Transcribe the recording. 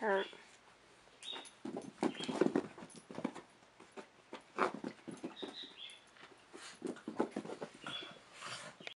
hurt.